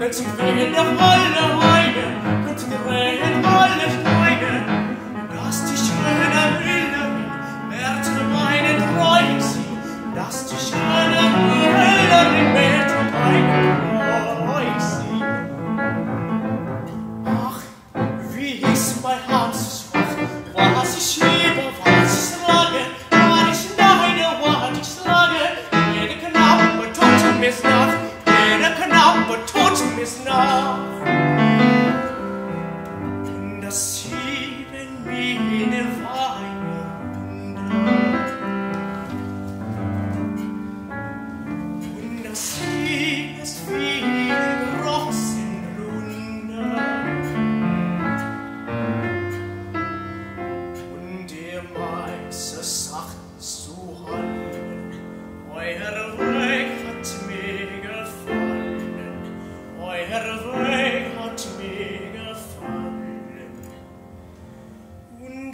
Plötzlich wegen der Rolle Jede Knappe tut. Und das sieben Mine Weine und das Sieg ist viel Wunder. Und der Meister sagt zu allen, euer Weg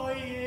Oh, yeah.